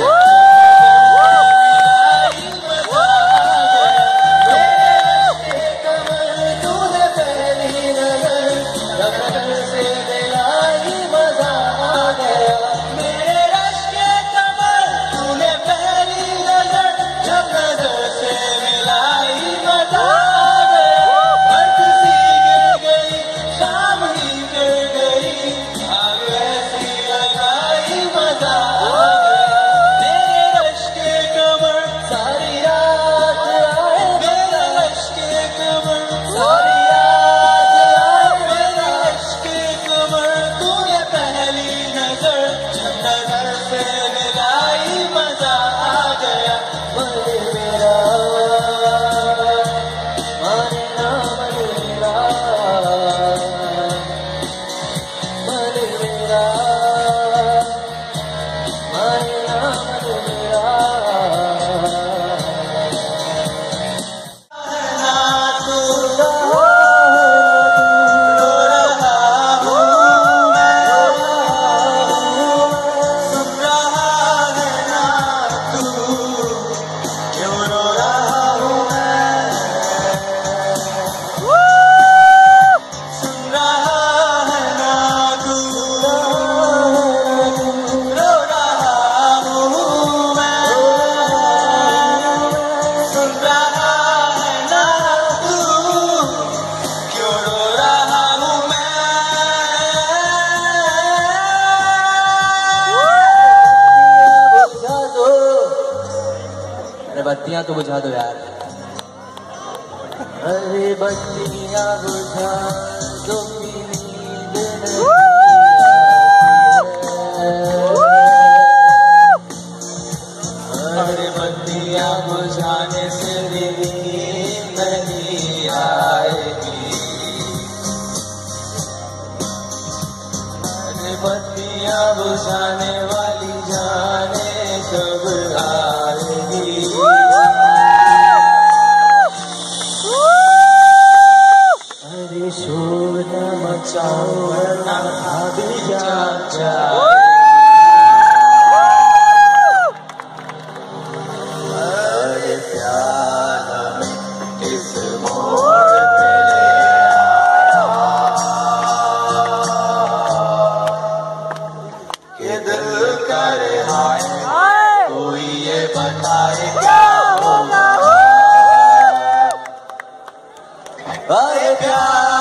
Woo! बत्तियाँ तो बुझा दो यार। अरे बत्तियाँ बुझा दो अरे बत्तियाँ बुझाने से 啊，也漂。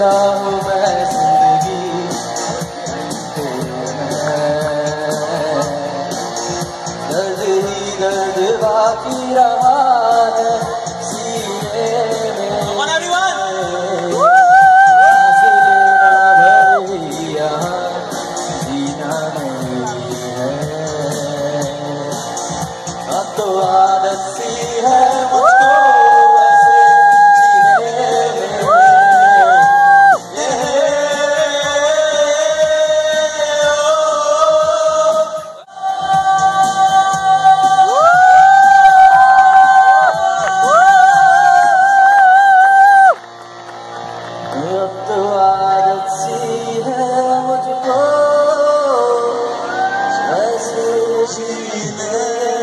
नाम में जिंदगी दर्द ही दर्द बाकी रहा Regina.